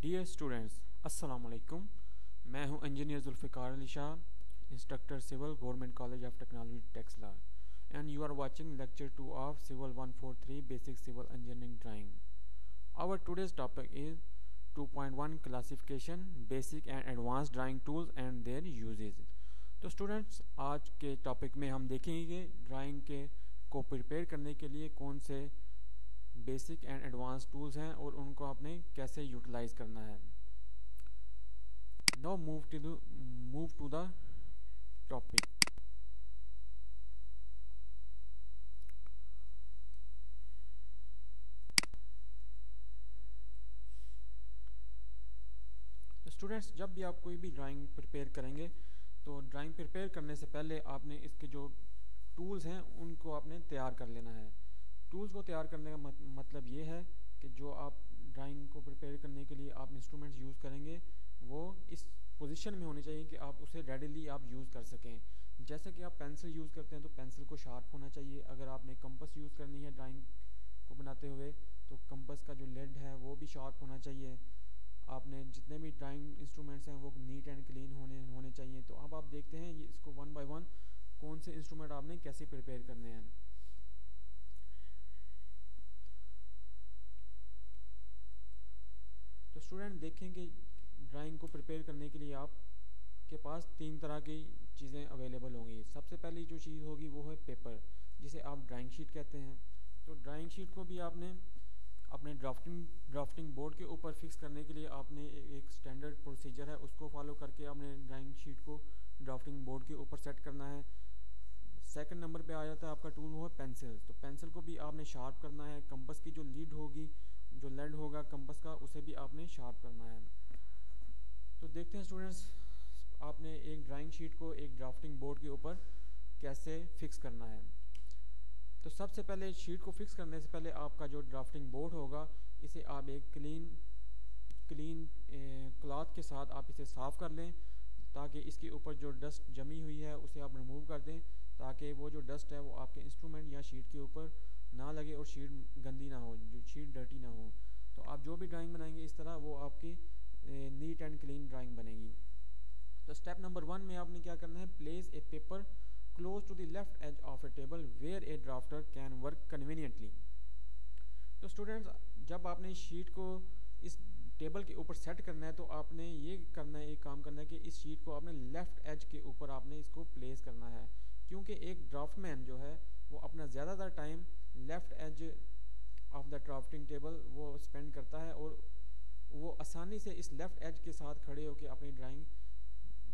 Dear students अस्सलाम वालेकुम मैं हूँ engineer Zulfiqar Ali Shah instructor civil government college of technology Taxila and you are watching lecture two of civil 143 basic civil engineering drawing our today's topic is 2.1 classification basic and advance drawing tools and their usages तो students आज के topic में हम देखेंगे drawing के को prepare करने के लिए कौन से बेसिक एंड एडवांस टूल्स हैं और उनको आपने कैसे यूटिलाइज करना है। Now move to move to the topic students जब भी आप कोई भी ड्राइंग प्रिपेयर करेंगे तो ड्राइंग प्रिपेयर करने से पहले आपने इसके जो टूल्स हैं, उनको आपने तैयार कर लेना है। टूल्स को तैयार करने का मतलब ये है कि जो आप ड्राइंग को प्रिपेयर करने के लिए आप इंस्ट्रूमेंट्स यूज़ करेंगे, वो इस पोजीशन में होने चाहिए कि आप उसे रेडिली आप यूज़ कर सकें। जैसे कि आप पेंसिल यूज़ करते हैं तो पेंसिल को शार्प होना चाहिए। अगर आपने कंपस यूज़ करनी है ड्राइंग को बनाते हुए तो कंपस का जो लेड है वो भी शार्प होना चाहिए। आपने जितने भी ड्राइंग इंस्ट्रूमेंट्स हैं वो नीट एंड क्लीन होने होने चाहिए। तो अब आप देखते हैं इसको वन बाय वन कौन से इंस्ट्रूमेंट आपने कैसे प्रिपेयर करने हैं। तो स्टूडेंट देखें कि ड्राइंग को प्रिपेयर करने के लिए आप के पास तीन तरह की चीज़ें अवेलेबल होंगी। सबसे पहली जो चीज़ होगी वो है पेपर जिसे आप ड्राइंग शीट कहते हैं। तो ड्राइंग शीट को भी आपने अपने ड्राफ्टिंग ड्राफ्टिंग बोर्ड के ऊपर फिक्स करने के लिए आपने एक स्टैंडर्ड प्रोसीजर है, उसको फॉलो करके आपने ड्राइंग शीट को ड्राफ्टिंग बोर्ड के ऊपर सेट करना है। सेकंड नंबर पे आ जाता है आपका टूल वो है पेंसिल तो पेंसिल को भी आपने शार्प करना है। कंपस की जो लीड होगी जो लेड होगा कंपस का, उसे भी आपने शार्प करना है। तो देखते हैं स्टूडेंट्स आपने एक ड्राइंग शीट को एक ड्राफ्टिंग बोर्ड के ऊपर कैसे फिक्स करना है। तो सबसे पहले शीट को फिक्स करने से पहले आपका जो ड्राफ्टिंग बोर्ड होगा, इसे आप एक क्लीन क्लीन क्लॉथ के साथ आप इसे साफ़ कर लें, ताकि इसके ऊपर जो डस्ट जमी हुई है, उसे आप रिमूव कर दें, ताकि वो जो डस्ट है, वो आपके इंस्ट्रूमेंट या शीट के ऊपर ना लगे और शीट गंदी ना हो शीट डर्टी ना हो। तो आप जो भी ड्राइंग बनाएँगे इस तरह, वो आपकी नीट एंड क्लीन ड्राइंग बनेगी। तो स्टेप नंबर वन में आपने क्या करना है? Place a paper close to the left edge of a table where a drafter can work conveniently तो स्टूडेंट्स जब आपने शीट को इस टेबल के ऊपर सेट करना है तो आपने ये करना है, एक काम करना है कि इस शीट को आपने लेफ़्ट एज के ऊपर आपने इसको प्लेस करना है। क्योंकि एक ड्राफ्टमैन जो है, वो अपना ज़्यादातर time left edge of the drafting table वो स्पेंड करता है और वो आसानी से इस लेफ़्ट एज के साथ खड़े होकर अपनी ड्राइंग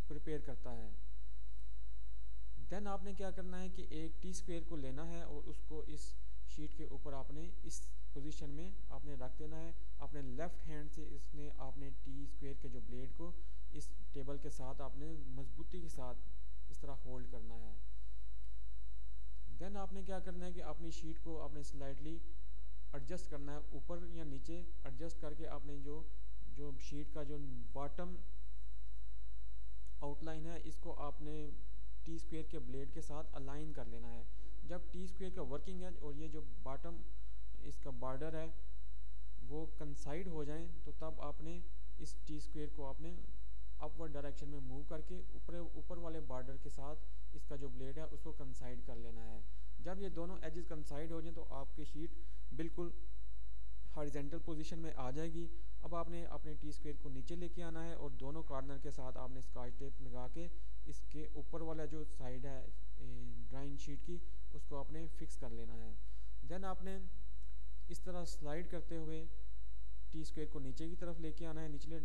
प्रिपेयर करता है। देन आपने क्या करना है कि एक टी स्क्वेयर को लेना है और उसको इस शीट के ऊपर आपने इस पोजीशन में आपने रख देना है। अपने लेफ़्ट हैंड से इसने आपने टी स्क्वेयर के जो ब्लेड को इस टेबल के साथ आपने मजबूती के साथ इस तरह होल्ड करना है। देन आपने क्या करना है कि अपनी शीट को आपने स्लाइडली एडजस्ट करना है, ऊपर या नीचे एडजस्ट करके आपने जो जो शीट का जो बॉटम आउटलाइन है, इसको आपने टी स्क्वेयर के ब्लेड के साथ अलाइन कर लेना है। जब टी स्क्वेयर का वर्किंग एज और ये जो बॉटम इसका बॉर्डर है, वो कंसाइड हो जाए तो तब आपने इस टी स्क्वेयर को आपने अपवर्ड डायरेक्शन में मूव करके ऊपर ऊपर वाले बॉर्डर के साथ इसका जो ब्लेड है, उसको कंसाइड कर लेना है। जब ये दोनों एजेस कंसाइड हो जाए तो आपकी शीट बिल्कुल हॉरिजेंटल पोजीशन में आ जाएगी। अब आपने अपने टी स्क्वेयर को नीचे लेके आना है और दोनों कॉर्नर के साथ आपने स्काच टेप लगा के इसके ऊपर वाला जो साइड है ड्राइंग शीट की, उसको आपने फिक्स कर लेना है। देन आपने इस तरह स्लाइड करते हुए टी स्क्वेयर को नीचे की तरफ़ लेके आना है। निचले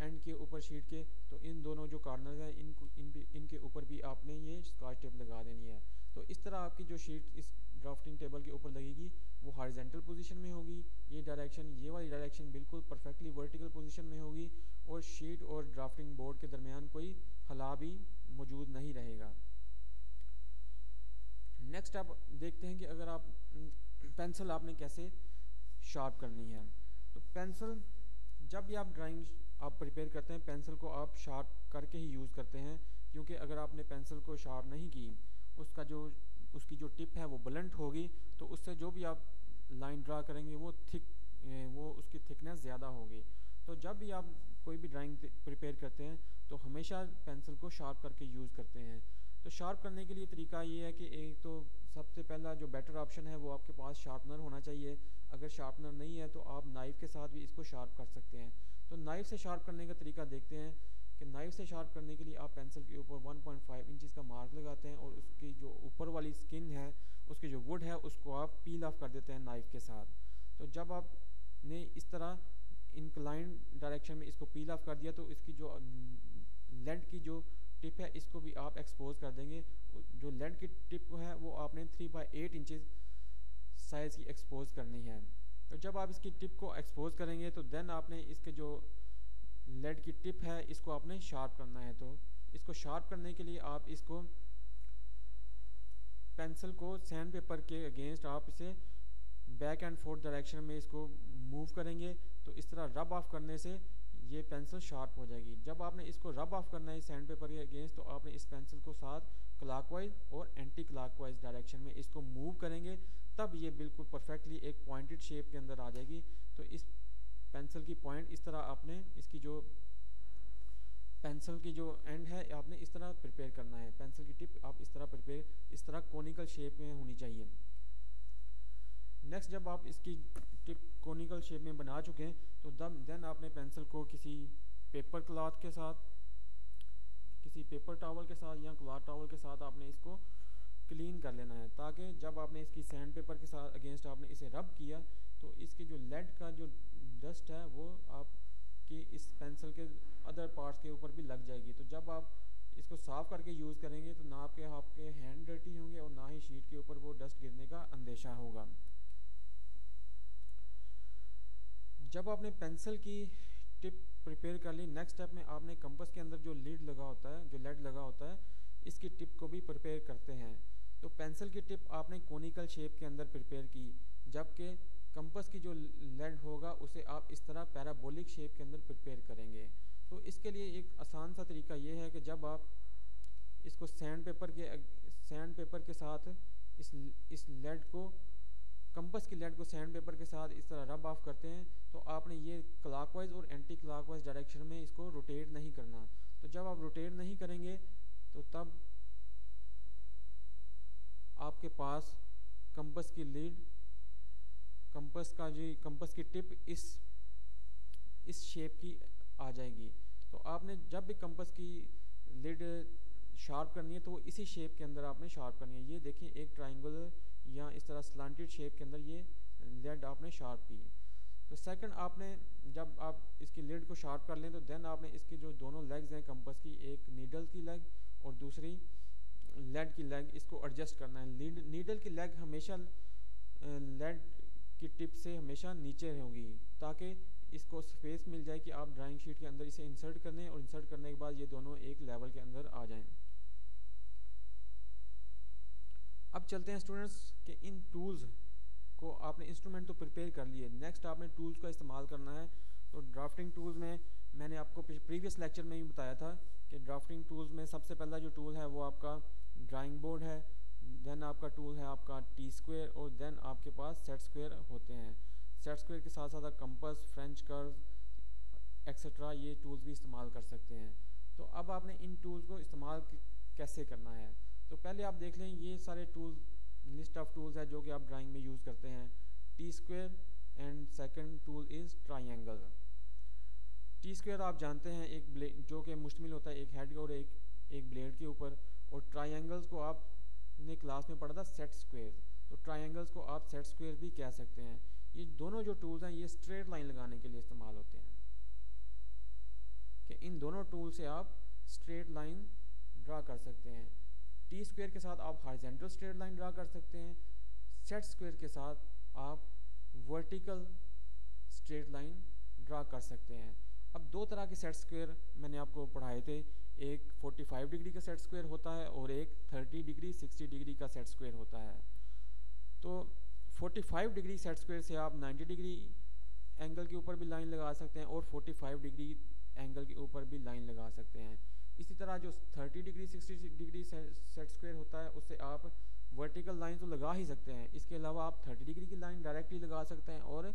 एंड के ऊपर शीट के तो इन दोनों जो कॉर्नर हैं इन इन इनके ऊपर भी आपने ये स्कॉच टेप लगा देनी है। तो इस तरह आपकी जो शीट इस ड्राफ्टिंग टेबल के ऊपर लगेगी, वो हॉरिजेंटल पोजीशन में होगी, ये डायरेक्शन ये वाली डायरेक्शन बिल्कुल परफेक्टली वर्टिकल पोजीशन में होगी, और शीट और ड्राफ्टिंग बोर्ड के दरमियान कोई हला भी मौजूद नहीं रहेगा। नेक्स्ट आप देखते हैं कि अगर आप पेंसिल आपने कैसे शार्प करनी है। तो पेंसिल जब भी आप ड्राइंग आप प्रिपेयर करते हैं पेंसिल को आप शार्प करके ही यूज़ करते हैं, क्योंकि अगर आपने पेंसिल को शार्प नहीं की, उसका जो, उसकी जो टिप है वो ब्लंट होगी तो उससे जो भी आप लाइन ड्रा करेंगे, वो थिक वो उसकी थिकनेस ज़्यादा होगी। तो जब भी आप कोई भी ड्राइंग प्रिपेयर करते हैं तो हमेशा पेंसिल को शार्प करके यूज़ करते हैं। तो शार्प करने के लिए तरीका ये है कि एक तो सबसे पहला जो बेटर ऑप्शन है वो आपके पास शार्पनर होना चाहिए। अगर शार्पनर नहीं है तो आप नाइफ़ के साथ भी इसको शार्प कर सकते हैं। तो नाइफ़ से शार्प करने का तरीका देखते हैं कि नाइफ़ से शार्प करने के लिए आप पेंसिल के ऊपर 1.5 पॉइंट का मार्क लगाते हैं और उसकी जो ऊपर वाली स्किन है, उसकी जो वुड है, उसको आप पील ऑफ़ कर देते हैं नाइफ़ के साथ। तो जब आपने इस तरह इंक्लाइन डायरेक्शन में इसको पील ऑफ़ कर दिया तो इसकी जो लेंथ की जो टिप है, इसको भी आप एक्सपोज कर देंगे। जो लेंथ की टिप है, वो आपने three by eight inches size की एक्सपोज करनी है। तो जब आप इसकी टिप को एक्सपोज करेंगे तो देन आपने इसके जो लेड की टिप है, इसको आपने शार्प करना है। तो इसको शार्प करने के लिए आप इसको पेंसिल को सैंड पेपर के अगेंस्ट आप इसे बैक एंड फोर्थ डायरेक्शन में इसको मूव करेंगे। तो इस तरह रब ऑफ़ करने से ये पेंसिल शार्प हो जाएगी। जब आपने इसको रब ऑफ़ करना है सैंड पेपर के अगेंस्ट तो आपने इस पेंसिल को साथ क्लॉकवाइज और एंटी क्लॉकवाइज डायरेक्शन में इसको मूव करेंगे, तब ये बिल्कुल परफेक्टली एक पॉइंटेड शेप के अंदर आ जाएगी। तो इस पेंसिल की पॉइंट इस तरह आपने इसकी जो पेंसिल की जो एंड है, आपने इस तरह प्रिपेयर करना है। पेंसिल की टिप आप इस तरह प्रिपेयर इस तरह कॉनिकल शेप में होनी चाहिए। नेक्स्ट जब आप इसकी टिप कोनिकल शेप में बना चुके हैं तो दम देन आपने पेंसिल को किसी पेपर क्लॉथ के साथ, किसी पेपर टावल के साथ या क्लॉथ टावल के साथ आपने इसको क्लीन कर लेना है, ताकि जब आपने इसकी सैंड पेपर के साथ अगेंस्ट आपने इसे रब किया तो इसके जो लेड का जो डस्ट है, वो आपकी इस पेंसिल के अदर पार्ट्स के ऊपर भी लग जाएगी। तो जब आप इसको साफ़ करके यूज़ करेंगे तो ना आपके आपके हैंड डर्टी होंगे और ना ही शीट के ऊपर वो डस्ट गिरने का अंदेशा होगा। जब आपने पेंसिल की टिप प्रिपेयर कर ली नेक्स्ट स्टेप में आपने कंपस के अंदर जो लीड लगा होता है, जो लेड लगा होता है, इसकी टिप को भी प्रिपेयर करते हैं। तो पेंसिल की टिप आपने कोनिकल शेप के अंदर प्रिपेयर की, जबकि कंपस की जो लेड होगा, उसे आप इस तरह पैराबोलिक शेप के अंदर प्रिपेयर करेंगे। तो इसके लिए एक आसान सा तरीका ये है कि जब आप इसको सैंड पेपर के सैंड पेपर के साथ इस इस लेड को कंपस की लेड को सैंड पेपर के साथ इस तरह रब ऑफ़ करते हैं तो आपने ये क्लॉकवाइज और एंटी क्लॉकवाइज डायरेक्शन में इसको रोटेट नहीं करना। तो जब आप रोटेट नहीं करेंगे तो तब आपके पास कंपस की लीड कंपस का जो, कंपस की टिप इस इस शेप की आ जाएगी। तो आपने जब भी कंपस की लिड शार्प करनी है तो इसी शेप के अंदर आपने शार्प करनी है। ये देखिए एक ट्राइंगल या इस तरह स्लांटेड शेप के अंदर ये लेड आपने शार्प की। तो सेकंड आपने जब आप इसकी लेड को शार्प कर लें तो देन आपने इसकी जो दोनों लेग्स हैं कंपस की, एक नीडल की लेग और दूसरी लेड की लेग इसको एडजस्ट करना है। नीडल की लेग हमेशा लेड की टिप से हमेशा नीचे होगी, ताकि इसको स्पेस मिल जाए कि आप ड्राइंग शीट के अंदर इसे इंसर्ट करने और इंसर्ट करने के बाद ये दोनों एक लेवल के अंदर आ जाएँ अब चलते हैं स्टूडेंट्स कि इन टूल्स को आपने इंस्ट्रूमेंट तो प्रिपेयर कर लिए। नेक्स्ट आपने टूल्स का इस्तेमाल करना है। तो ड्राफ्टिंग टूल्स में मैंने आपको प्रीवियस लेक्चर में ही बताया था कि ड्राफ्टिंग टूल्स में सबसे पहला जो टूल है वो आपका ड्राइंग बोर्ड है। देन आपका टूल है आपका टी स्क्वेयर और देन आपके पास सेट स्क्वेयर होते हैं। सेट स्क्वेयर के साथ साथ कंपस फ्रेंच कर्व एक्सेट्रा ये टूल्स भी इस्तेमाल कर सकते हैं। तो अब आपने इन टूल्स को इस्तेमाल कैसे करना है? तो पहले आप देख लें, ये सारे टूल्स लिस्ट ऑफ़ टूल्स है जो कि आप ड्राइंग में यूज़ करते हैं। T square and second tool is triangle T square आप जानते हैं, एक ब्लेड जो कि मुश्तमिल होता है, एक हेड और एक एक ब्लेड के ऊपर। और ट्राइंगल्स को आपने क्लास में पढ़ा था सेट स्क्वेयर तो ट्राइंगल्स को आप सेट स्क्वेयर भी कह सकते हैं। ये दोनों जो टूल्स हैं, ये स्ट्रेट लाइन लगाने के लिए इस्तेमाल होते हैं। कि इन दोनों टूल से आप स्ट्रेट लाइन ड्रा कर सकते हैं। टी स्क्वेयर के साथ आप हॉरिजेंटल स्ट्रेट लाइन ड्रा कर सकते हैं। सेट स्क्वेयर के साथ आप वर्टिकल स्ट्रेट लाइन ड्रा कर सकते हैं। अब दो तरह के सेट स्क्वेयर मैंने आपको पढ़ाए थे। एक 45 डिग्री का सेट स्क्वेयर होता है और एक 30 डिग्री 60 डिग्री का सेट स्क्वेयर होता है। तो 45 डिग्री सेट स्क्वेयर से आप 90 डिग्री एंगल के ऊपर भी लाइन लगा सकते हैं और 45 डिग्री एंगल के ऊपर भी लाइन लगा सकते हैं। इसी तरह जो 30 डिग्री 60 डिग्री सेट स्क्वेयर होता है, उससे आप वर्टिकल लाइन तो लगा ही सकते हैं। इसके अलावा आप 30 डिग्री की लाइन डायरेक्टली लगा सकते हैं और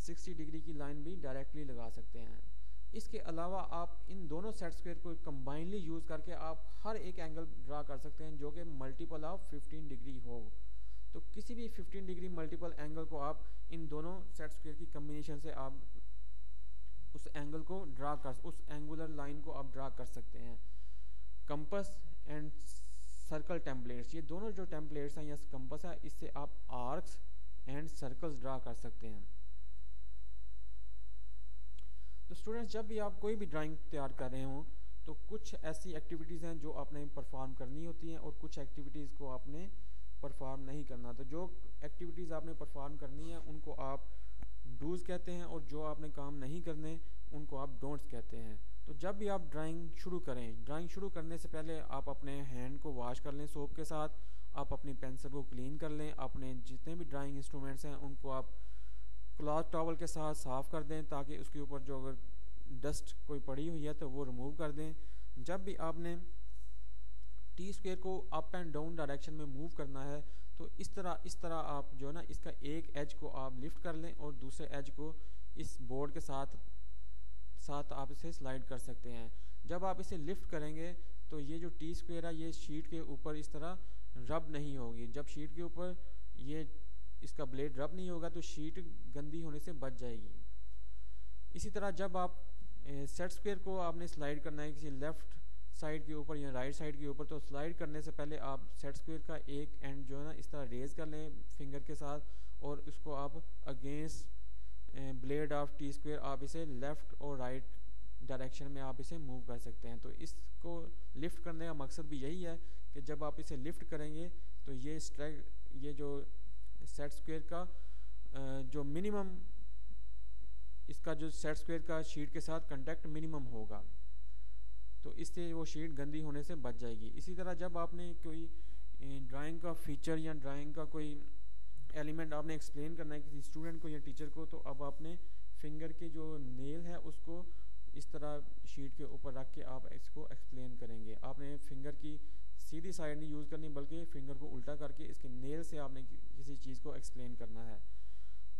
60 डिग्री की लाइन भी डायरेक्टली लगा सकते हैं। इसके अलावा आप इन दोनों सेट स्क्वेयर को कंबाइनली यूज़ करके आप हर एक एंगल ड्रा कर सकते हैं जो कि मल्टीपल ऑफ़ 15 डिग्री हो। तो किसी भी 15 डिग्री मल्टीपल एंगल को आप इन दोनों सेट स्क्वेयर की कम्बिनेशन से आप उस एंगल को ड्रा कर, उस एंगुलर लाइन को आप ड्रा कर सकते हैं। कंपस एंड सर्कल टेम्पलेट्स ये दोनों जो टेम्पलेट्स हैं, या कंपस है, इससे आप आर्क्स एंड सर्कल्स ड्रा कर सकते हैं। तो स्टूडेंट्स जब भी आप कोई भी ड्राइंग तैयार कर रहे हो तो कुछ ऐसी एक्टिविटीज़ हैं जो आपने परफॉर्म करनी होती हैं और कुछ एक्टिविटीज़ को आपने परफॉर्म नहीं करना। तो जो एक्टिविटीज़ आपने परफॉर्म करनी है, उनको आप डूज कहते हैं और जो आपने काम नहीं करने, उनको आप डोंट्स कहते हैं। तो जब भी आप ड्राइंग शुरू करें ड्राइंग शुरू करने से पहले आप अपने हैंड को वॉश कर लें सोप के साथ, आप अपनी पेंसिल को क्लीन कर लें, अपने जितने भी ड्राइंग इंस्ट्रूमेंट्स हैं, उनको आप क्लॉथ टॉवल के साथ साफ़ कर दें ताकि उसके ऊपर जो अगर डस्ट कोई पड़ी हुई है तो वो रिमूव कर दें। जब भी आपने टी स्क्वेयर को अप एंड डाउन डायरेक्शन में मूव करना है तो इस तरह इस तरह आप जो है ना, इसका एक एज को आप लिफ्ट कर लें और दूसरे एज को इस बोर्ड के साथ साथ आप इसे स्लाइड कर सकते हैं। जब आप इसे लिफ्ट करेंगे तो ये जो टी स्क्वेयर है, ये शीट के ऊपर इस तरह रब नहीं होगी। जब शीट के ऊपर ये, इसका ब्लेड रब नहीं होगा तो शीट गंदी होने से बच जाएगी। इसी तरह जब आप सेट स्क्वेयर को आपने स्लाइड करना है, किसी लेफ़्ट साइड के ऊपर या राइट साइड के ऊपर तो स्लाइड करने से पहले आप सेट स्क्वेयर का एक एंड जो है ना, इस तरह रेज कर लें फिंगर के साथ और उसको आप against blade of T square आप इसे लेफ़्ट और राइट डायरेक्शन में आप इसे मूव कर सकते हैं। तो इसको लिफ्ट करने का मकसद भी यही है कि जब आप इसे लिफ्ट करेंगे तो ये स्ट्रैक ये जो सेट स्क्वेयर का जो मिनिमम, इसका जो सेट स्क्वेयर का शीट के साथ कंटेक्ट मिनिमम होगा। तो इससे वो शीट गंदी होने से बच जाएगी। इसी तरह जब आपने कोई ड्राइंग का फीचर या ड्राइंग का कोई एलिमेंट आपने एक्सप्लेन करना है किसी स्टूडेंट को या टीचर को तो अब आपने फिंगर के जो नेल है उसको इस तरह शीट के ऊपर रख के आप इसको एक्सप्लेन करेंगे। आपने फिंगर की सीधी साइड नहीं यूज़ करनी, बल्कि फिंगर को उल्टा करके इसके नेल से आपने किसी चीज़ को एक्सप्लेन करना है।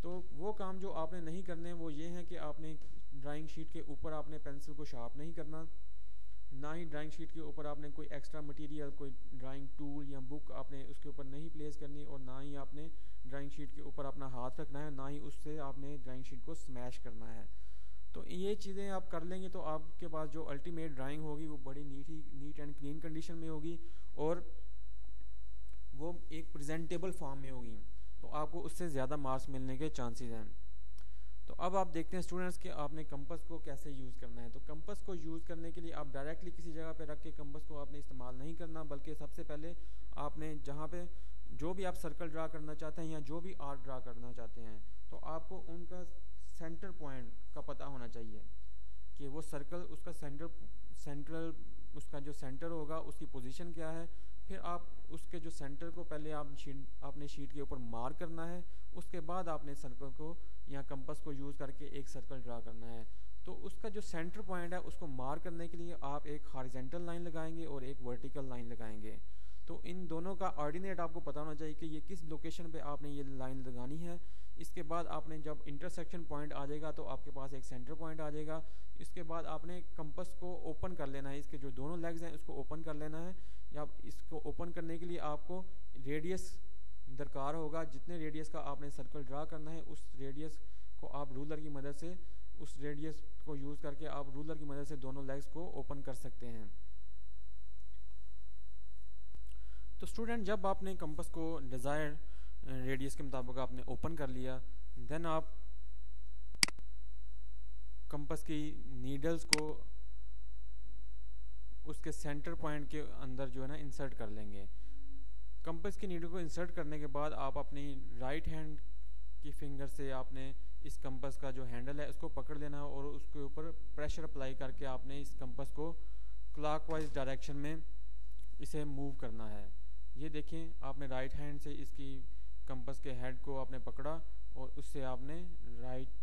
तो वो काम जो आपने नहीं करने वो ये हैं कि आपने ड्राइंग शीट के ऊपर आपने पेंसिल को शार्प नहीं करना। ना ही ड्राइंग शीट के ऊपर आपने कोई एक्स्ट्रा मटेरियल कोई ड्राइंग टूल या बुक आपने उसके ऊपर नहीं प्लेस करनी और ना ही आपने ड्राइंग शीट के ऊपर अपना हाथ रखना है, ना ही उससे आपने ड्राइंग शीट को स्मैश करना है। तो ये चीज़ें आप कर लेंगे तो आपके पास जो अल्टीमेट ड्राइंग होगी वो बड़ी नीट ही, नीट एंड क्लीन कंडीशन में होगी और वो एक प्रेजेंटेबल फॉर्म में होगी। तो आपको उससे ज़्यादा मार्क्स मिलने के चांसेस हैं। तो अब आप देखते हैं स्टूडेंट्स कि आपने कंपस को कैसे यूज़ करना है। तो कंपस को यूज़ करने के लिए आप डायरेक्टली किसी जगह पर रख के कंपस को आपने इस्तेमाल नहीं करना, बल्कि सबसे पहले आपने जहाँ पे जो भी आप सर्कल ड्रा करना चाहते हैं या जो भी आर्ट ड्रा करना चाहते हैं तो आपको उनका सेंटर पॉइंट का पता होना चाहिए कि वो सर्कल उसका सेंटर सेंट्रल उसका जो सेंटर होगा, उसकी पोजीशन क्या है। फिर आप उसके जो सेंटर को पहले आप शीट आपने शीट के ऊपर मार्क करना है, उसके बाद आपने सर्कल को या कंपस को यूज़ करके एक सर्कल ड्रा करना है। तो उसका जो सेंटर पॉइंट है, उसको मार्क करने के लिए आप एक हॉरिजेंटल लाइन लगाएँगे और एक वर्टिकल लाइन लगाएँगे। तो इन दोनों का ऑर्डिनेट आपको पता होना चाहिए कि ये किस लोकेशन पे आपने ये लाइन लगानी है। इसके बाद आपने जब इंटरसेक्शन पॉइंट आ जाएगा तो आपके पास एक सेंटर पॉइंट आ जाएगा। इसके बाद आपने कंपस को ओपन कर लेना है। इसके जो दोनों लेग्स हैं, उसको ओपन कर लेना है। या इसको ओपन करने के लिए आपको रेडियस दरकार होगा। जितने रेडियस का आपने सर्कल ड्रा करना है, उस रेडियस को आप रूलर की मदद से, उस रेडियस को यूज़ करके आप रूलर की मदद से दोनों लेग्स को ओपन कर सकते हैं। तो स्टूडेंट जब आपने कंपस को डिज़ायर रेडियस के मुताबिक आपने ओपन कर लिया देन आप कंपस की नीडल्स को उसके सेंटर पॉइंट के अंदर जो है ना इंसर्ट कर लेंगे। कंपस की नीडल को इंसर्ट करने के बाद आप अपनी राइट हैंड की फिंगर से आपने इस कंपस का जो हैंडल है उसको पकड़ लेना है और उसके ऊपर प्रेशर अप्लाई करके आपने इस कंपस को क्लॉकवाइज डायरेक्शन में इसे मूव करना है। ये देखें आपने राइट हैंड से इसकी कंपस के हेड को आपने पकड़ा और उससे आपने राइट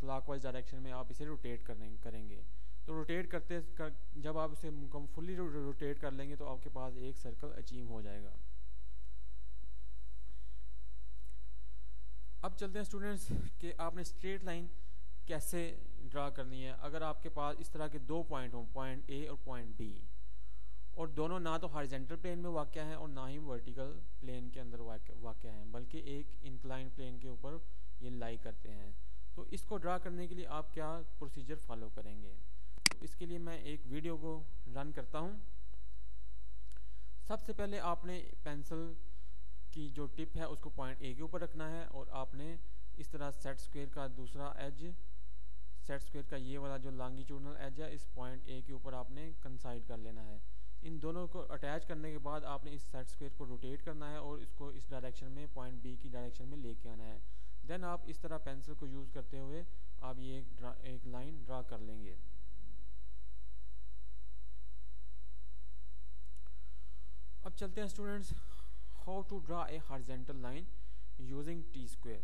क्लॉकवाइज डायरेक्शन में आप इसे रोटेट करने करेंगे। तो रोटेट करते कर, जब आप इसे फुल्ली रोटेट कर लेंगे तो आपके पास एक सर्कल अचीव हो जाएगा। अब चलते हैं स्टूडेंट्स कि आपने स्ट्रेट लाइन कैसे ड्रा करनी है? अगर आपके पास इस तरह के दो पॉइंट हों पॉइंट ए और पॉइंट बी और दोनों ना तो हॉरिजेंटल प्लेन में वाक़ हैं और ना ही वर्टिकल प्लेन के अंदर वाक़ हैं, बल्कि एक इंक्लाइन प्लेन के ऊपर ये लाई करते हैं। तो इसको ड्रा करने के लिए आप क्या प्रोसीजर फॉलो करेंगे? तो इसके लिए मैं एक वीडियो को रन करता हूँ। सबसे पहले आपने पेंसिल की जो टिप है उसको पॉइंट ए के ऊपर रखना है और आपने इस तरह सेट स्क्वेयर का दूसरा एज सेट स्क्वेयर का ये वाला जो लॉन्गिट्यूडनल एज है इस पॉइंट ए के ऊपर आपने कंसाइड कर लेना है। इन दोनों को अटैच करने के बाद आपने इस सेट स्क्वेयर को रोटेट करना है और इसको इस डायरेक्शन में पॉइंट बी की डायरेक्शन में लेके आना है। देन आप इस तरह पेंसिल को यूज़ करते हुए आप ये एक, एक लाइन ड्रा कर लेंगे। अब चलते हैं students how to draw a horizontal line using T square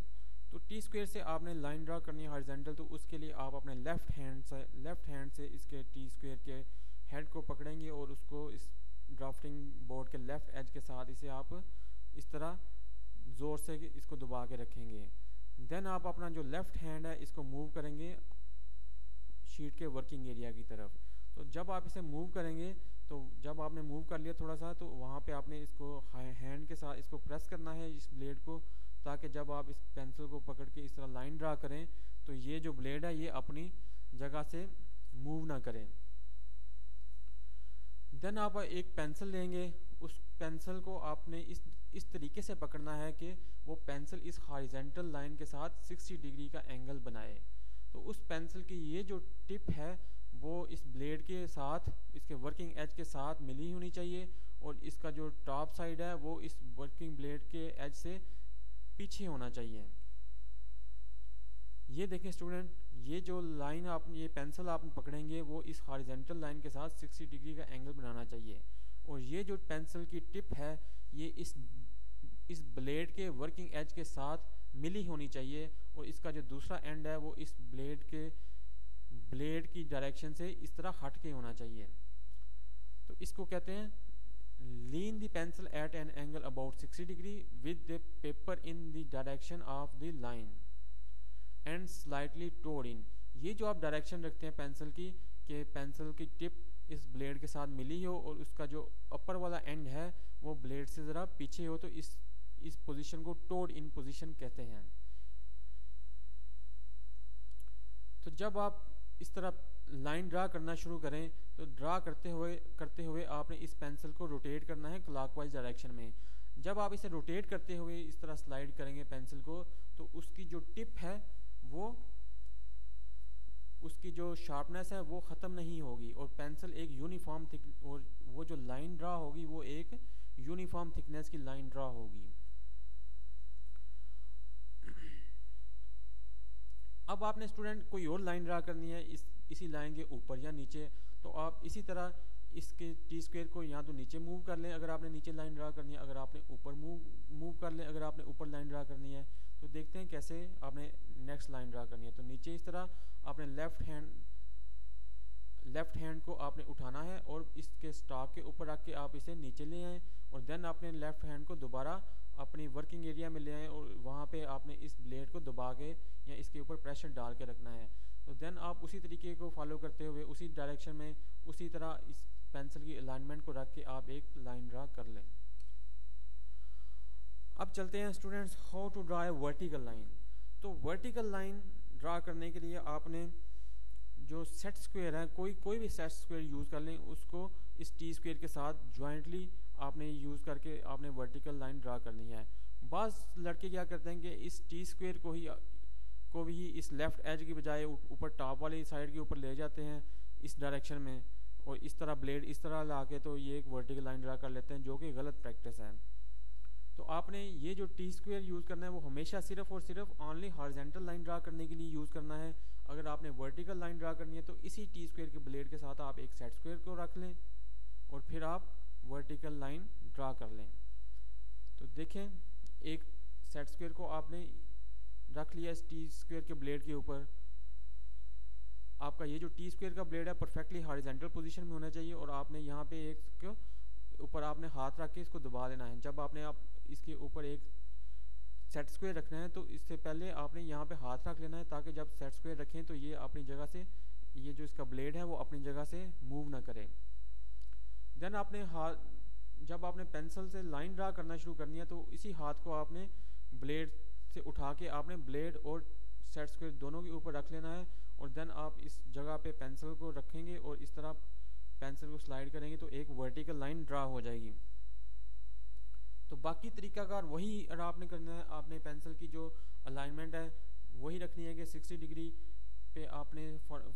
तो टी स्क्वेयर से आपने लाइन ड्रा करनी है हॉरिजेंटल तो उसके लिए आप अपने लेफ़्ट हैंड से लेफ़्ट हैंड से इसके टी स्क्वेयर के हेड को पकड़ेंगे और उसको इस ड्राफ्टिंग बोर्ड के लेफ़्ट एज के साथ इसे आप इस तरह ज़ोर से इसको दबा के रखेंगे। देन आप अपना जो लेफ़्ट हैंड है, इसको मूव करेंगे शीट के वर्किंग एरिया की तरफ़। तो जब आप इसे मूव करेंगे तो जब आपने मूव कर लिया थोड़ा सा तो वहाँ पे आपने इसको हैंड के साथ इसको प्रेस करना है इस ब्लेड को, ताकि जब आप इस पेंसिल को पकड़ के इस तरह लाइन ड्रा करें तो ये जो ब्लेड है, ये अपनी जगह से मूव ना करें। देन आप एक पेंसिल लेंगे, उस पेंसिल को आपने इस इस तरीके से पकड़ना है कि वो पेंसिल इस हॉरिजेंटल लाइन के साथ 60 डिग्री का एंगल बनाए। तो उस पेंसिल की ये जो टिप है वो इस ब्लेड के साथ, इसके वर्किंग एज के साथ मिली होनी चाहिए और इसका जो टॉप साइड है, वो इस वर्किंग ब्लेड के एज से पीछे होना चाहिए। ये देखें स्टूडेंट ये जो लाइन आप, ये पेंसिल आप पकड़ेंगे, वो इस हॉरिजेंटल लाइन के साथ 60 डिग्री का एंगल बनाना चाहिए। और ये जो पेंसिल की टिप है, ये इस इस ब्लेड के वर्किंग एज के साथ मिली होनी चाहिए और इसका जो दूसरा एंड है, वो इस ब्लेड के ब्लेड की डायरेक्शन से इस तरह हट के होना चाहिए। तो इसको कहते हैं lean the pencil at an angle about 60 degree with the paper in the direction of the line and slightly toed in ये जो आप डायरेक्शन रखते हैं पेंसिल की, कि पेंसिल की टिप इस ब्लेड के साथ मिली हो और उसका जो अपर वाला एंड है, वो ब्लेड से ज़रा पीछे हो तो इस इस पोजीशन को टोड इन पोजीशन कहते हैं। तो जब आप इस तरह लाइन ड्रा करना शुरू करें तो ड्रा करते हुए करते हुए आपने इस पेंसिल को रोटेट करना है क्लॉकवाइज डायरेक्शन में। जब आप इसे रोटेट करते हुए इस तरह स्लाइड करेंगे पेंसिल को तो उसकी जो टिप है, वो, उसकी जो शार्पनेस है, वो ख़त्म नहीं होगी। और पेंसिल एक यूनिफॉर्म थिक, और वो जो लाइन ड्रा होगी, वो एक यूनिफॉर्म थिकनेस की लाइन ड्रा होगी। अब आपने स्टूडेंट कोई और लाइन ड्रा करनी है, इस, इसी लाइन के ऊपर या नीचे तो आप इसी तरह इसके टी स्क्वेयर को या तो नीचे मूव कर लें अगर आपने नीचे लाइन ड्रा करनी है, अगर आपने ऊपर मूव मूव कर लें अगर आपने ऊपर लाइन ड्रा करनी है तो देखते हैं कैसे आपने नेक्स्ट लाइन ड्रा करनी है। तो नीचे इस तरह आपने लेफ़्ट हैंड लेफ़्ट हैंड को आपने उठाना है और इसके स्टॉक के ऊपर रख के आप इसे नीचे ले आए और देन आपने लेफ़्ट हैंड को दोबारा अपनी वर्किंग एरिया में ले आए और वहाँ पे आपने इस ब्लेड को दबा के या इसके ऊपर प्रेशर डाल के रखना है। तो देन आप उसी तरीके को फॉलो करते हुए उसी डायरेक्शन में उसी तरह इस पेंसिल की अलाइनमेंट को रख के आप एक लाइन ड्रा कर लें। अब चलते हैं students how to draw a vertical line तो वर्टिकल लाइन ड्रा करने के लिए आपने जो सेट स्क्वायर है, कोई कोई भी सेट स्क्वायर यूज़ कर लें, उसको इस टी स्क्वायर के साथ ज्वाइंटली आपने यूज़ करके आपने वर्टिकल लाइन ड्रा करनी है। बस लड़के क्या करते हैं कि इस टी स्क्वायर को ही, को भी इस लेफ़्ट एज की बजाय ऊपर टॉप वाली साइड के ऊपर ले जाते हैं इस डायरेक्शन में। और इस तरह ब्लेड इस तरह ला के तो ये एक वर्टिकल लाइन ड्रा कर लेते हैं, जो कि गलत प्रैक्टिस है। तो आपने ये जो टी स्क्वेयर यूज़ करना है, वो हमेशा सिर्फ़ और सिर्फ़ ऑनली हॉरिजेंटल लाइन ड्रा करने के लिए यूज़ करना है। अगर आपने वर्टिकल लाइन ड्रा करनी है तो इसी टी स्क्वेयर के ब्लेड के साथ आप एक सेट स्क्वेयर को रख लें और फिर आप वर्टिकल लाइन ड्रा कर लें। तो देखें, एक सेट स्क्वेयर को आपने रख लिया इस टी स्क्वेयर के ब्लेड के ऊपर। आपका ये जो टी स्क्वेयर का ब्लेड है परफेक्टली हॉरिजेंटल पोजीशन में होना चाहिए और आपने यहाँ पे एक ऊपर आपने हाथ रख के इसको दबा देना है। जब आपने आप इसके ऊपर एक सेट स्क्वेयर रखना है तो इससे पहले आपने यहाँ पे हाथ रख लेना है ताकि जब सेट स्क्वेयर रखें तो ये अपनी जगह से, ये जो इसका ब्लेड है वो अपनी जगह से मूव ना करे। देन आपने हाथ, जब आपने पेंसिल से लाइन ड्रा करना शुरू करनी है तो इसी हाथ को आपने ब्लेड से उठा के आपने ब्लेड और सेट स्क्वेयर दोनों के ऊपर रख लेना है और देन आप इस जगह पे पेंसिल को रखेंगे और इस तरह पेंसिल को स्लाइड करेंगे तो एक वर्टिकल लाइन ड्रा हो जाएगी। तो बाकी तरीकाकार वही अगर आपने करना है, आपने पेंसिल की जो अलाइनमेंट है, वही रखनी है कि 60 डिग्री पे आपने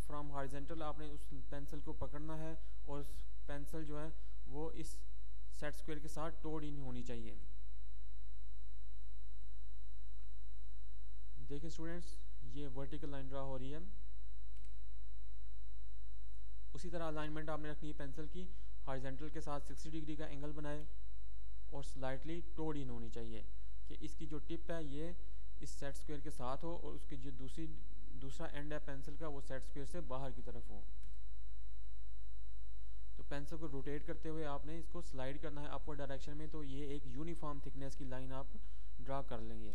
फ्रॉम हॉरिजेंटल आपने उस पेंसिल को पकड़ना है और पेंसिल जो है, वो इस सेट स्क्वायर के साथ टोड इन होनी चाहिए। देखिए स्टूडेंट्स ये वर्टिकल लाइन ड्रा हो रही है। उसी तरह अलाइनमेंट आपने रखनी है पेंसिल की हॉरिजेंटल के साथ 60 डिग्री का एंगल बनाए। और स्लाइटली टोड इन होनी चाहिए कि इसकी जो टिप है ये इस सेट स्क्वायर के साथ हो और उसकी जो दूसरी, दूसरा एंड है पेंसिल का, वो सेट स्क्वायर से बाहर की तरफ़ हो। तो पेंसिल को रोटेट करते हुए आपने इसको स्लाइड करना है अपवर्ड डायरेक्शन में तो ये एक यूनिफॉर्म थिकनेस की लाइन आप ड्रा कर लेंगे।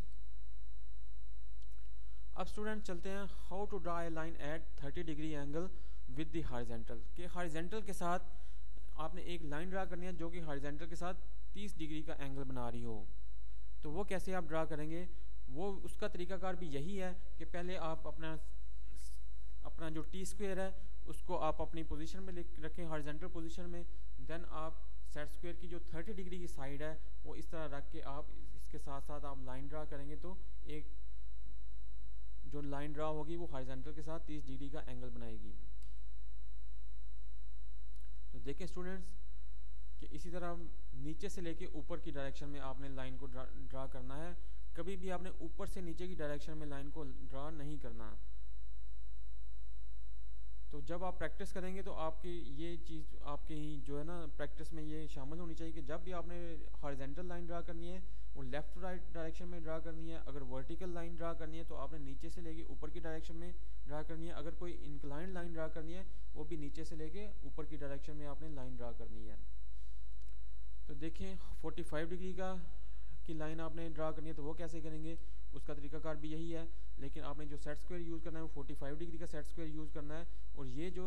अब स्टूडेंट चलते हैं how to draw a line at 30 degree angle with the horizontal के हॉरिजेंटल के साथ आपने एक लाइन ड्रा करनी है जो कि हॉरिजेंटल के साथ 30 डिग्री का एंगल बना रही हो तो वो कैसे आप ड्रा करेंगे? वो उसका तरीकाकार भी यही है कि पहले आप अपना अपना जो टी स्क्वेयर है, उसको आप अपनी पोजीशन में रखें हॉरिजेंटल पोजीशन में देन आप सेट स्क्वेयर की जो 30 डिग्री की साइड है, वो इस तरह रख के आप इसके साथ साथ आप लाइन ड्रा करेंगे तो एक जो लाइन ड्रा होगी वो हॉरिजेंटल के साथ 30 डिग्री का एंगल बनाएगी। तो देखें स्टूडेंट्स कि इसी तरह नीचे से लेके ऊपर की डायरेक्शन में आपने लाइन को ड्रा, करना है। कभी भी आपने ऊपर से नीचे की डायरेक्शन में लाइन को ड्रा नहीं करना। तो जब आप प्रैक्टिस करेंगे तो आपकी ये चीज़ आपकी जो है ना प्रैक्टिस में ये शामिल होनी चाहिए कि जब भी आपने हॉरिजेंटल लाइन ड्रा करनी है वो लेफ़्ट राइट डायरेक्शन में ड्रा करनी है। अगर वर्टिकल लाइन ड्रा करनी है तो आपने नीचे से लेके ऊपर की डायरेक्शन में ड्रा करनी है। अगर कोई इंक्लाइंड लाइन ड्रा करनी है वो भी नीचे से लेके ऊपर की डायरेक्शन में आपने लाइन ड्रा करनी है। तो देखें 45 डिग्री का की लाइन आपने ड्रा करनी है तो वो कैसे करेंगे? उसका तरीकाकार भी यही है, लेकिन आपने जो सेट स्क्वायर यूज़ करना है, वो 45 डिग्री का सेट स्क्वायर यूज़ करना है, और ये जो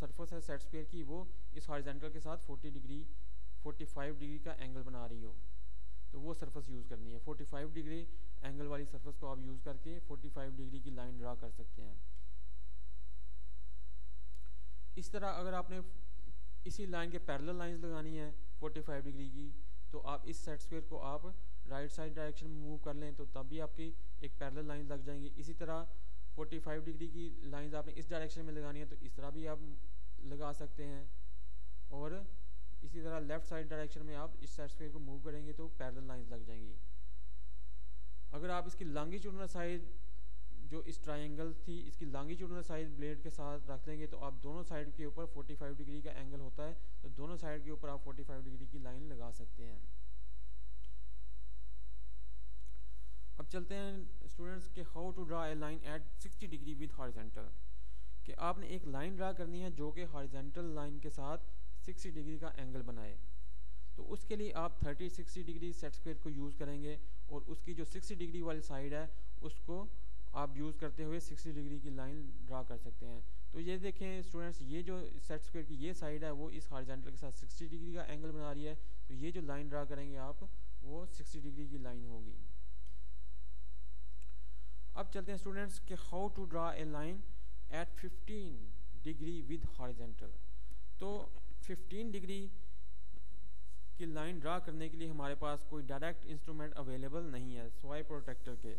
सरफेस है सेट स्क्वायर की, वो इस हॉरिजेंटल के साथ 40 डिग्री 45 डिग्री का एंगल बना रही हो। तो वो सरफेस यूज़ करनी है। 45 डिग्री एंगल वाली सरफेस को आप यूज़ करके 45 डिग्री की लाइन ड्रा कर सकते हैं। इस तरह अगर आपने इसी लाइन के पैरेलल लाइंस लगानी है 45 डिग्री की तो आप इस सेट स्क्वायर को आप राइट साइड डायरेक्शन में मूव कर लें तो तब भी आपकी एक पैरेलल लाइन लग जाएँगी। इसी तरह 45 डिग्री की लाइंस आपने इस डायरेक्शन में लगानी है तो इस तरह भी आप लगा सकते हैं। और इसी तरह लेफ़्ट साइड डायरेक्शन में आप इस सेट स्क्वायर को मूव करेंगे तो पैरेलल लाइंस लग जाएँगी। अगर आप इसकी लॉन्गिट्यूडनल साइड जो इस ट्रायंगल थी, इसकी लॉन्गिट्यूडनल साइड ब्लेड के साथ रख देंगे तो आप दोनों साइड के ऊपर 45 डिग्री का एंगल होता है तो दोनों साइड के ऊपर आप 45 डिग्री की लाइन लगा सकते हैं। अब चलते हैं स्टूडेंट्स के how to draw a line at 60 degree with horizontal कि आपने एक लाइन ड्रा करनी है जो कि हॉरिजेंटल लाइन के साथ 60 डिग्री का एंगल बनाए। तो उसके लिए आप 30 60 डिग्री सेट स्क्वायर को यूज़ करेंगे और उसकी जो 60 डिग्री वाली साइड है, उसको आप यूज़ करते हुए 60 डिग्री की लाइन ड्रा कर सकते हैं। तो ये देखें स्टूडेंट्स ये जो सेट स्क्वायर की ये साइड है, वो इस हॉरिजेंटल के साथ 60 डिग्री का एंगल बना रही है। तो ये जो लाइन ड्रा करेंगे आप, वो 60 डिग्री की लाइन होगी। अब चलते हैं स्टूडेंट्स के how to draw a line at 15 degree with horizontal तो 15 डिग्री की लाइन ड्रा करने के लिए हमारे पास कोई डायरेक्ट इंस्ट्रूमेंट अवेलेबल नहीं है स्वाई प्रोटेक्टर के।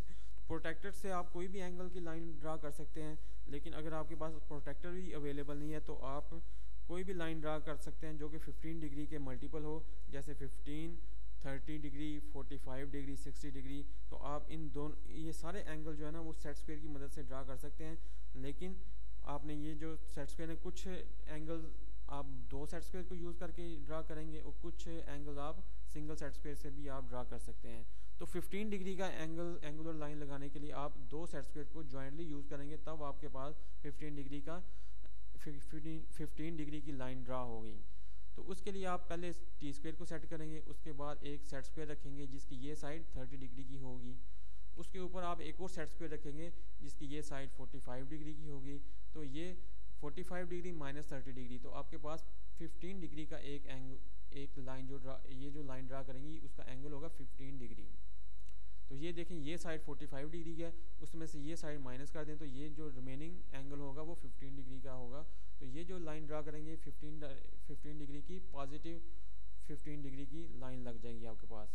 प्रोटेक्टर से आप कोई भी एंगल की लाइन ड्रा कर सकते हैं लेकिन अगर आपके पास प्रोटेक्टर भी अवेलेबल नहीं है तो आप कोई भी लाइन ड्रा कर सकते हैं जो कि 15 डिग्री के मल्टीपल हो जैसे 15, 30 डिग्री 45 डिग्री 60 डिग्री तो आप इन दोनों ये सारे एंगल जो है ना वो सेट स्क्वेयर की मदद से ड्रा कर सकते हैं। लेकिन आपने ये जो सेट स्क्वेयर है कुछ एंगल आप दो सेट स्क्वेयर को यूज़ करके ड्रा करेंगे और कुछ एंगल आप सिंगल सेट स्क्वेयर से भी आप ड्रा कर सकते हैं। तो 15 डिग्री का एंगल एंगुलर लाइन लगाने के लिए आप दो सेट स्क्वेयर को ज्वाइंटली यूज़ करेंगे, तब आपके पास 15 डिग्री का 15 डिग्री की लाइन ड्रा होगी। तो उसके लिए आप पहले टी स्क्वेयर को सेट करेंगे, उसके बाद एक सेट स्क्वेयर रखेंगे जिसकी ये साइड 30 डिग्री की होगी। उसके ऊपर आप एक और सेट स्क्वेयर रखेंगे जिसकी ये साइड 45 डिग्री की होगी। तो ये 45 डिग्री माइनस थर्टी डिग्री तो आपके पास 15 डिग्री का एक एंगल एक लाइन जो ड्रा ये जो लाइन ड्रा करेंगी, उसका एंगल होगा 15 डिग्री। तो ये देखें, ये साइड 45 डिग्री का उसमें से ये साइड माइनस कर दें तो ये जो रिमेनिंग एंगल होगा, वो 15 डिग्री का होगा। तो ये जो लाइन ड्रा करेंगे 15 15 डिग्री की पॉजिटिव 15 डिग्री की लाइन लग जाएगी आपके पास।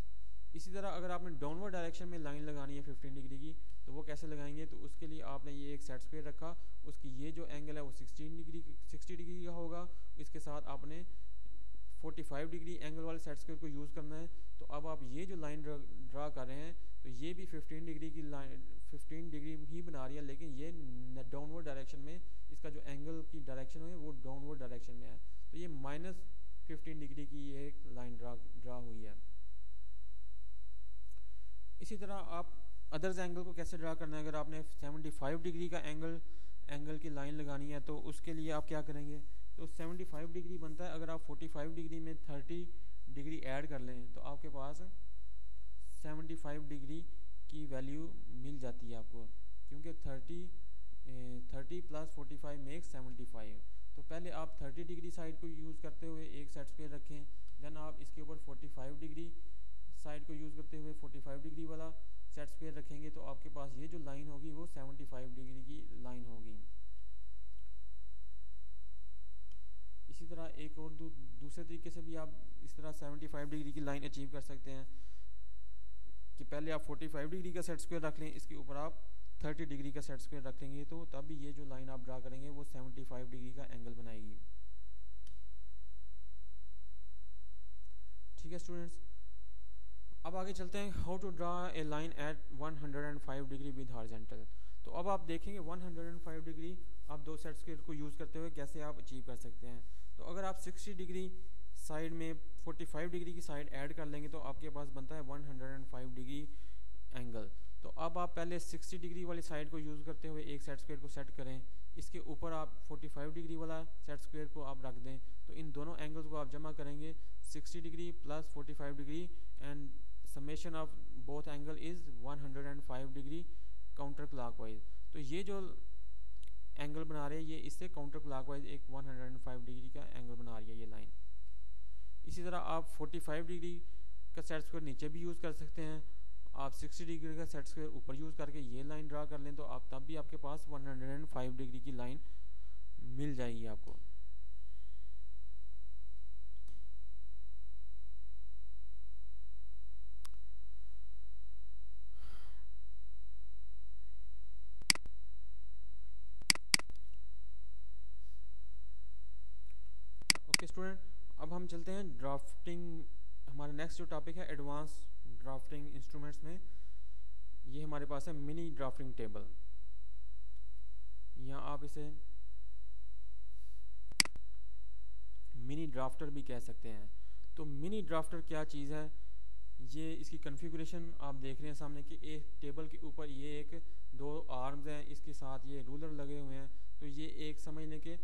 इसी तरह अगर आपने डाउनवर्ड डायरेक्शन में लाइन लगानी है 15 डिग्री की तो वो कैसे लगाएँगे? तो उसके लिए आपने ये एक सेट स्क्वेयर रखा, उसकी ये जो एंगल है वो 16 डिग्री 60 डिग्री का होगा। इसके साथ आपने 45 डिग्री एंगल वाले सेट स्क्वेयर को यूज़ करना है। तो अब आप ये जो लाइन ड्रा कर रहे हैं तो ये भी 15 डिग्री की लाइन 15 डिग्री ही बना रही है, लेकिन ये डाउनवर्ड डायरेक्शन में, इसका जो एंगल की डायरेक्शन है, वो डाउनवर्ड डायरेक्शन में है। तो ये माइनस फिफ्टीन डिग्री की ये एक लाइन ड्रा ड्रा हुई है। इसी तरह आप अदर्स एंगल को कैसे ड्रा करना है? अगर आपने 75 डिग्री का एंगल एंगल की लाइन लगानी है तो उसके लिए आप क्या करेंगे? तो 75 डिग्री बनता है, अगर आप 45 डिग्री में 30 डिग्री ऐड कर लें तो आपके पास 75 डिग्री की वैल्यू मिल जाती है आपको। क्योंकि 30 30 प्लस 45 मेक्स 75 तो पहले आप 30 डिग्री साइड को यूज़ करते हुए एक सेट स्क्वेयर रखें देन आप इसके ऊपर 45 डिग्री साइड को यूज़ करते हुए 45 डिग्री वाला सेट स्क्वेयर रखेंगे तो आपके पास ये जो लाइन होगी वो 75 डिग्री की लाइन होगी। इसी तरह एक और दू, दूसरे तरीके से भी आप इस तरह 75 डिग्री की लाइन अचीव कर सकते हैं कि पहले आप 45 डिग्री का सेट स्क्वेयर रख लें इसके ऊपर आप 30 डिग्री का सेट स्क्वेयर रख लेंगे तो तब भी ये जो लाइन आप ड्रा करेंगे वो 75 डिग्री का एंगल बनाएगी। ठीक है स्टूडेंट्स अब आगे चलते हैं how to draw a line at 105 degree with horizontal तो अब आप देखेंगे 105 डिग्री आप दो सेट स्क्वेयर को यूज़ करते हुए कैसे आप अचीव कर सकते हैं। तो अगर आप 60 डिग्री साइड में 45 डिग्री की साइड ऐड कर लेंगे तो आपके पास बनता है 105 डिग्री एंगल तो अब आप पहले 60 डिग्री वाली साइड को यूज़ करते हुए एक सेट स्क्वेयर को सेट करें। इसके ऊपर आप 45 डिग्री वाला सेट स्क्वेयर को आप रख दें। तो इन दोनों एंगल्स को आप जमा करेंगे। 60 degree plus 45 degree and summation of both angle is 105 degree counter clockwise तो ये जो एंगल बना रहे हैं, ये इससे काउंटर क्लॉकवाइज एक 105 डिग्री का एंगल बना रही है ये लाइन इसी तरह आप 45 डिग्री का सेट स्क्वायर नीचे भी यूज़ कर सकते हैं, आप 60 डिग्री का सेट स्क्वायर ऊपर यूज़ करके ये लाइन ड्रा कर लें तो आप, तब भी आपके पास 105 डिग्री की लाइन मिल जाएगी आपको। स्टूडेंट अब हम चलते हैं ड्राफ्टिंग हमारा नेक्स्ट जो टॉपिक है एडवांस ड्राफ्टिंग इंस्ट्रूमेंट्स में, ये हमारे पास है मिनी ड्राफ्टिंग टेबल यहाँ आप इसे मिनी ड्राफ्टर भी कह सकते हैं। तो मिनी ड्राफ्टर क्या चीज़ है? ये इसकी कन्फिगुरेशन आप देख रहे हैं सामने कि एक टेबल के ऊपर ये एक दो आर्म्स हैं, इसके साथ ये रूलर लगे हुए हैं। तो ये एक समझने के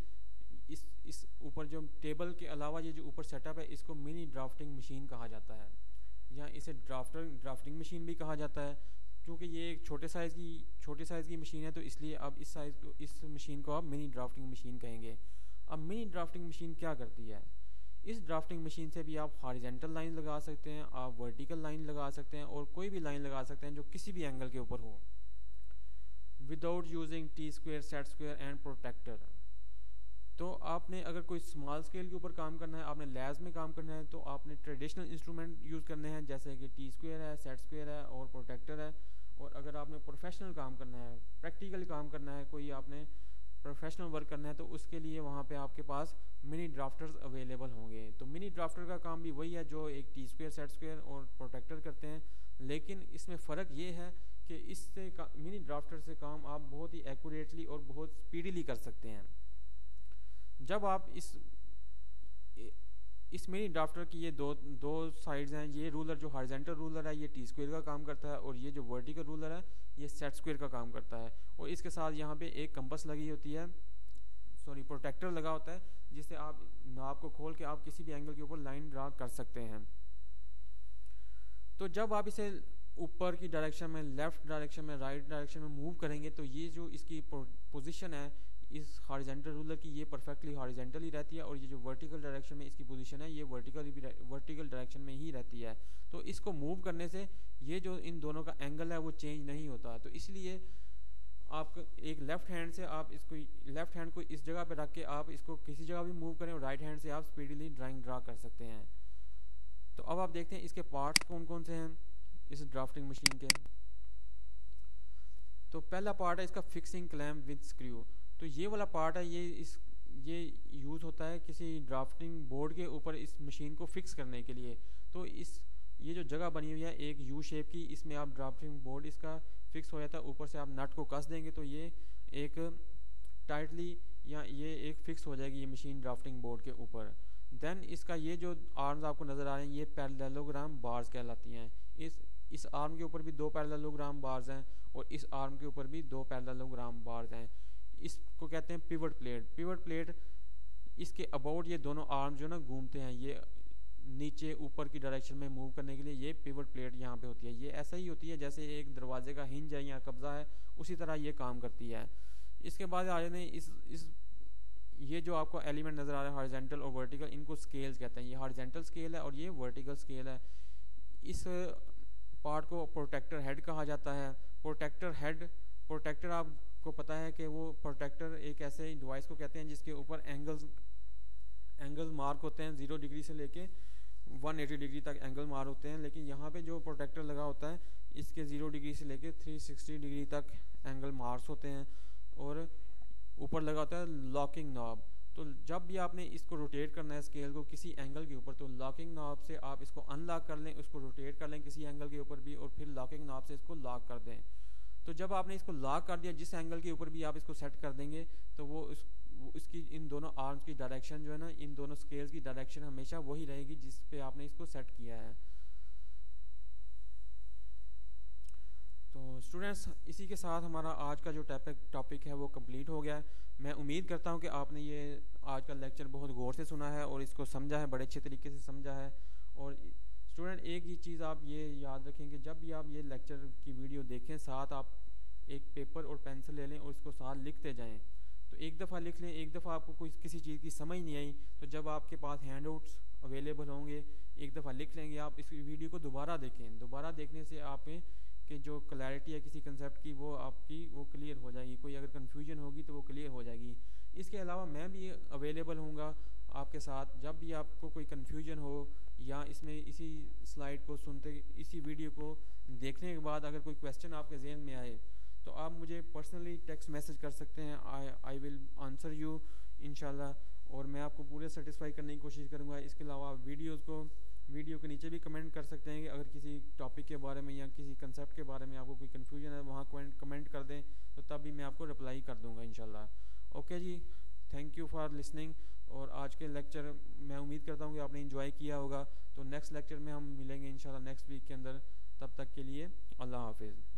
इस इस ऊपर जो टेबल के अलावा ये जो ऊपर सेटअप है, इसको मिनी ड्राफ्टिंग मशीन कहा जाता है। या इसे ड्राफ्टर ड्राफ्टिंग मशीन भी कहा जाता है, क्योंकि ये एक छोटे साइज़ की, छोटे साइज़ की मशीन है तो इसलिए अब इस साइज़ को, इस मशीन को आप मिनी ड्राफ्टिंग मशीन कहेंगे। अब मिनी ड्राफ्टिंग मशीन क्या करती है? इस ड्राफ्टिंग मशीन से भी आप हॉरिजेंटल लाइन लगा सकते हैं, आप वर्टिकल लाइन लगा सकते हैं, और कोई भी लाइन लगा सकते हैं जो किसी भी एंगल के ऊपर हो। Without using T square set square and protractor तो आपने अगर कोई स्मॉल स्केल के ऊपर काम करना है, आपने लैज में काम करना है तो आपने ट्रेडिशनल इंस्ट्रूमेंट यूज़ करने हैं, जैसे कि टी स्क्वेयर है सेट स्क्वेयर है और प्रोटेक्टर है। और अगर आपने प्रोफेशनल काम करना है प्रैक्टिकल काम करना है, कोई आपने प्रोफेशनल वर्क करना है तो उसके लिए वहाँ पे आपके पास मिनी ड्राफ्टर्स अवेलेबल होंगे। तो मिनी ड्राफ्टर का काम भी वही है जो एक टी स्क्वेयर सेट स्क्वेयर और प्रोटेक्टर करते हैं। लेकिन इसमें फ़र्क ये है कि इससे मिनी ड्राफ्टर से काम आप बहुत ही एक्यूरेटली और बहुत स्पीडीली कर सकते हैं। जब आप इस इस मिनी ड्राफ्टर की ये दो दो साइड्स हैं, ये रूलर जो हॉरिजेंटल रूलर है, ये टी स्क्वेयर का काम करता है और ये जो वर्टिकल रूलर है, ये सेट स्क्वेयर का काम करता है। और इसके साथ यहाँ पे एक कंपस लगी होती है सॉरी प्रोटेक्टर लगा होता है, जिससे आप नाप को खोल के आप किसी भी एंगल के ऊपर लाइन ड्रा कर सकते हैं। तो जब आप इसे ऊपर की डायरेक्शन में लेफ़्ट डायरेक्शन में राइट डायरेक्शन में मूव करेंगे तो ये जो इसकी पोजीशन है इस हॉरिजेंटल रूलर की ये परफेक्टली हॉरिजेंटल ही रहती है और ये जो वर्टिकल डायरेक्शन में इसकी पोजीशन है, ये वर्टिकल भी वर्टिकल डायरेक्शन में ही रहती है। तो इसको मूव करने से ये जो इन दोनों का एंगल है वो चेंज नहीं होता। तो इसलिए आप एक लेफ़्ट हैंड से आप इसको लेफ़्ट हैंड को इस जगह पर रख के आप इसको किसी जगह भी मूव करें और राइट हैंड से आप स्पीडली ड्राइंग ड्रा कर सकते हैं। तो अब आप देखते हैं इसके पार्ट्स कौन कौन से हैं इस ड्राफ्टिंग मशीन के। तो पहला पार्ट है इसका फिक्सिंग क्लैम्प विद स्क्रू तो ये वाला पार्ट है, ये इस, ये यूज़ होता है किसी ड्राफ्टिंग बोर्ड के ऊपर इस मशीन को फिक्स करने के लिए। तो इस, ये जो जगह बनी हुई है, एक यू शेप की, इसमें आप ड्राफ्टिंग बोर्ड इसका फिक्स हो जाता है, ऊपर से आप नट को कस देंगे तो ये एक टाइटली या ये एक फिक्स हो जाएगी ये मशीन ड्राफ्टिंग बोर्ड के ऊपर। देन इसका ये जो आर्म्स आपको नज़र आ रहे हैं, ये पैरेललोग्राम बार्स कहलाती हैं। इस इस आर्म के ऊपर भी दो पैरेललोग्राम बार्स हैं और इस आर्म के ऊपर भी दो पैरेललोग्राम बार्स हैं। इसको कहते हैं पिवट प्लेट पिवट प्लेट इसके अबाउट ये दोनों आर्म जो ना घूमते हैं, ये नीचे ऊपर की डायरेक्शन में मूव करने के लिए ये पिवट प्लेट यहाँ पे होती है। ये ऐसा ही होती है जैसे एक दरवाजे का हिंज है या कब्जा है, उसी तरह ये काम करती है। इसके बाद आ जाते हैं इस इस, ये जो आपको एलिमेंट नज़र आ रहा है हॉरिजेंटल और वर्टिकल इनको स्केल्स कहते हैं। ये हॉरिजेंटल स्केल है और ये वर्टिकल स्केल है। इस पार्ट को प्रोटेक्टर हेड कहा जाता है। प्रोटेक्टर हेड प्रोटेक्टर आपको पता है कि वो प्रोटेक्टर एक ऐसे डिवाइस को कहते हैं जिसके ऊपर एंगल्स एंगल्स मार्क होते हैं ज़ीरो डिग्री से लेके 180 डिग्री तक एंगल मार होते हैं। लेकिन यहाँ पे जो प्रोटेक्टर लगा होता है, इसके ज़ीरो डिग्री से लेके 360 डिग्री तक एंगल मार्क्स होते हैं और ऊपर लगा होता है लॉकिंग नॉब तो जब भी आपने इसको रोटेट करना है स्केल को किसी एंगल के ऊपर तो लॉकिंग नॉब से आप इसको अनलॉक कर लें, उसको रोटेट कर लें किसी एंगल के ऊपर भी और फिर लॉकिंग नॉब से इसको लॉक कर दें। तो जब आपने इसको लॉक कर दिया, जिस एंगल के ऊपर भी आप इसको सेट कर देंगे तो वो उस इसकी, इन दोनों आर्म्स की डायरेक्शन जो है ना, इन दोनों स्केल्स की डायरेक्शन हमेशा वही रहेगी जिस पे आपने इसको सेट किया है। तो स्टूडेंट्स इसी के साथ हमारा आज का जो टॉपिक टॉपिक है वो कंप्लीट हो गया है। मैं उम्मीद करता हूँ कि आपने ये आज का लेक्चर बहुत गौर से सुना है और इसको समझा है, बड़े अच्छे तरीके से समझा है। और स्टूडेंट, एक ही चीज़ आप ये याद रखें कि जब भी आप ये लेक्चर की वीडियो देखें, साथ आप एक पेपर और पेंसिल ले लें और इसको साथ लिखते जाएँ। तो एक दफ़ा लिख लें, एक दफ़ा आपको कोई किसी चीज़ की समझ नहीं आई तो जब आपके पास हैंड आउट्स अवेलेबल होंगे, एक दफ़ा लिख लेंगे आप, इस वीडियो को दोबारा देखें। दोबारा देखने से आप कि जो क्लैरिटी है किसी कंसेप्ट की वो आपकी, वो क्लियर हो जाएगी। कोई अगर कन्फ्यूज़न होगी तो वो क्लियर हो जाएगी। इसके अलावा मैं भी अवेलेबल हूँगा आपके साथ। जब भी आपको कोई कन्फ्यूज़न हो या इसमें इसी स्लाइड को सुनते, इसी वीडियो को देखने के बाद अगर कोई क्वेश्चन आपके जहन में आए तो आप मुझे पर्सनली टेक्स्ट मैसेज कर सकते हैं। I I will answer you इनशाला और मैं आपको पूरे सेटिस्फाई करने की कोशिश करूँगा। इसके अलावा आप वीडियोज़ को वीडियो के नीचे भी कमेंट कर सकते हैं कि अगर किसी टॉपिक के बारे में या किसी कंसेप्ट के बारे में आपको कोई कन्फ्यूज़न है, वहाँ कमेंट कर दें तो तब भी मैं आपको रिप्लाई कर दूँगा इनशाला ओके जी थैंक यू फॉर लिसनिंग और आज के लेक्चर मैं उम्मीद करता हूँ कि आपने इन्जॉय किया होगा। तो नेक्स्ट लेक्चर में हम मिलेंगे इंशाल्लाह नेक्स्ट वीक के अंदर। तब तक के लिए अल्लाह हाफिज़।